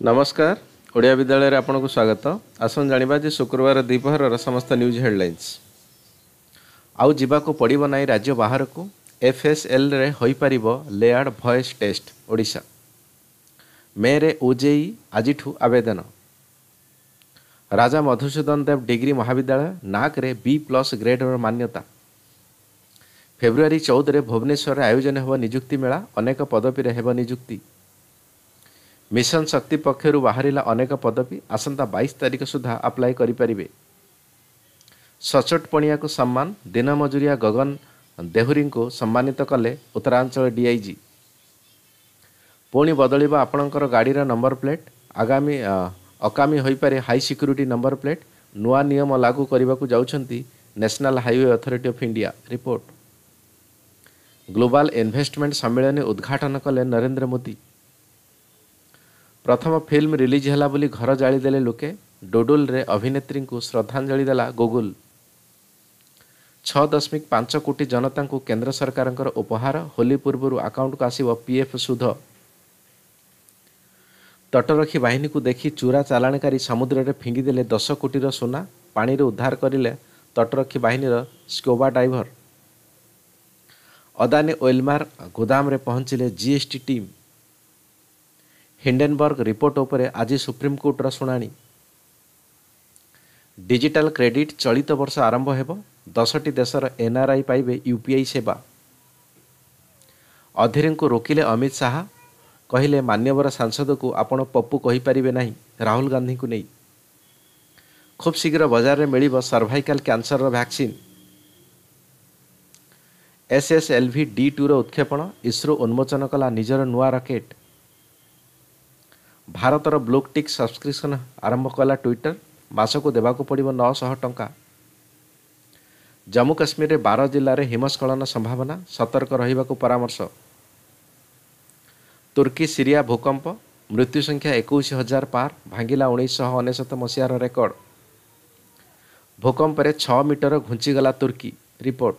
ନମସ୍କାର। ଓଡ଼ିଆ ବିଦ୍ୟାଳୟରେ ଆପଣଙ୍କୁ ସ୍ୱାଗତ। ଆସନ୍ତୁ ଜାଣିବା ଯେ ଶୁକ୍ରବାର ଦ୍ୱିପହରର ସମସ୍ତ ନ୍ୟୁଜ୍ ହେଡ଼ଲାଇନ୍ସ। ଆଉ ଯିବାକୁ ପଡ଼ିବ ନାହିଁ ରାଜ୍ୟ ବାହାରକୁ ଏଫ୍ଏସ୍ଏଲ୍ରେ ହୋଇପାରିବ ଲେୟାର୍ଡ ଭଏସ୍ ଟେଷ୍ଟ ଓଡ଼ିଶା। ମେରେ ଓଜେଇ ଆଜିଠୁ ଆବେଦନ। ରାଜା ମଧୁସୂଦନ ଦେବ ଡିଗ୍ରୀ ମହାବିଦ୍ୟାଳୟ ନାକରେ ବି ପ୍ଲସ୍ ଗ୍ରେଡର ମାନ୍ୟତା। ଫେବୃଆରୀ ଚଉଦରେ ଭୁବନେଶ୍ୱରରେ ଆୟୋଜନ ହେବ ନିଯୁକ୍ତି ମେଳା ଅନେକ ପଦବୀରେ ହେବ ନିଯୁକ୍ତି। ମିଶନ ଶକ୍ତି ପକ୍ଷରୁ ବାହାରିଲା ଅନେକ ପଦବୀ ଆସନ୍ତା ବାଇଶ ତାରିଖ ସୁଦ୍ଧା ଆପ୍ଲାଏ କରିପାରିବେ ସଚୋଟ ପଣିଆକୁ ସମ୍ମାନ ଦିନ ମଜୁରିଆ ଗଗନ ଦେହୁରୀଙ୍କୁ ସମ୍ମାନିତ କଲେ ଉତ୍ତରାଞ୍ଚଳ ଡିଆଇଜି ପୁଣି ବଦଳିବ ଆପଣଙ୍କର ଗାଡ଼ିର ନମ୍ବର ପ୍ଲେଟ୍ ଆଗାମୀ ଅକାମୀ ହୋଇପାରେ ହାଇ ସିକ୍ୟୁରିଟି ନମ୍ବର ପ୍ଲେଟ୍ ନୂଆ ନିୟମ ଲାଗୁ କରିବାକୁ ଯାଉଛନ୍ତି national highway authority of India report global investment ସମ୍ମିଳନୀ ଉଦ୍ଘାଟନ କଲେ ନରେନ୍ଦ୍ର ମୋଦି ପ୍ରଥମ ଫିଲ୍ମ ରିଲିଜ୍ ହେଲା ବୋଲି ଘର ଜାଳିଦେଲେ ଲୋକେ ଡୋଡୁଲରେ ଅଭିନେତ୍ରୀଙ୍କୁ ଶ୍ରଦ୍ଧାଞ୍ଜଳି ଦେଲା ଗୁଗୁଲ। ଛଅ ଦଶମିକ ପାଞ୍ଚ କୋଟି ଜନତାଙ୍କୁ କେନ୍ଦ୍ର ସରକାରଙ୍କର ଉପହାର ହୋଲି ପୂର୍ବରୁ ଆକାଉଣ୍ଟକୁ ଆସିବ ପିଏଫ୍ ସୁଧ। ତଟରକ୍ଷୀ ବାହିନୀକୁ ଦେଖି ଚୋରା ଚାଲାଣକାରୀ ସମୁଦ୍ରରେ ଫିଙ୍ଗିଦେଲେ ଦଶ କୋଟିର ସୁନା ପାଣିରୁ ଉଦ୍ଧାର କରିଲେ ତଟରକ୍ଷୀ ବାହିନୀର ସ୍କୋବା ଡାଇଭର। ଅଦାନୀ ଓଏଲମାର ଗୋଦାମରେ ପହଞ୍ଚିଲେ ଜିଏସ୍ଟି ଟିମ୍। ହିଣ୍ଡେନବର୍ଗ ରିପୋର୍ଟ ଉପରେ ଆଜି ସୁପ୍ରିମକୋର୍ଟର ଶୁଣାଣି। ଡିଜିଟାଲ କ୍ରେଡିଟ୍ ଚଳିତ ବର୍ଷ ଆରମ୍ଭ ହେବ ଦଶଟି ଦେଶର ଏନ୍ଆର୍ଆଇ ପାଇବେ ୟୁପିଆଇ ସେବା। ଅଧୀରଙ୍କୁ ରୋକିଲେ ଅମିତ ଶାହା କହିଲେ ମାନ୍ୟବର ସାଂସଦକୁ ଆପଣ ପପୁ କହିପାରିବେ ନାହିଁ ରାହୁଲ ଗାନ୍ଧୀଙ୍କୁ ନେଇ। ଖୁବ୍ ଶୀଘ୍ର ବଜାରରେ ମିଳିବ ସର୍ଭାଇକାଲ କ୍ୟାନ୍ସରର ଭ୍ୟାକ୍ସିନ୍ ଏସ୍ଏସ୍ଏଲ୍ଭି ଡି ଟୁର ଉତ୍କ୍ଷେପଣ ଇସ୍ରୋ ଉନ୍ମୋଚନ କଲା ନିଜର ନୂଆ ରକେଟ୍ ଭାରତର ବ୍ଲୁକ୍ ଟିକ୍ ସବସ୍କ୍ରିପସନ୍ ଆରମ୍ଭ କଲା ଟ୍ୱିଟର ମାସକୁ ଦେବାକୁ ପଡ଼ିବ ନଅଶହ ଟଙ୍କା। ଜମ୍ମୁ କାଶ୍ମୀରରେ ବାର ଜିଲ୍ଲାରେ ହିମସ୍ଖଳନ ସମ୍ଭାବନା ସତର୍କ ରହିବାକୁ ପରାମର୍ଶ। ତୁର୍କୀ ସିରିଆ ଭୂକମ୍ପ ମୃତ୍ୟୁ ସଂଖ୍ୟା ଏକୋଇଶ ହଜାର ପାର ଭାଙ୍ଗିଲା ଉଣେଇଶହ ଅନେଶତ ମସିହାର ରେକର୍ଡ। ଭୂକମ୍ପରେ ଛଅ ମିଟର ଘୁଞ୍ଚିଗଲା ତୁର୍କୀ ରିପୋର୍ଟ।